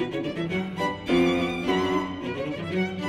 Thank you.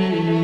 Música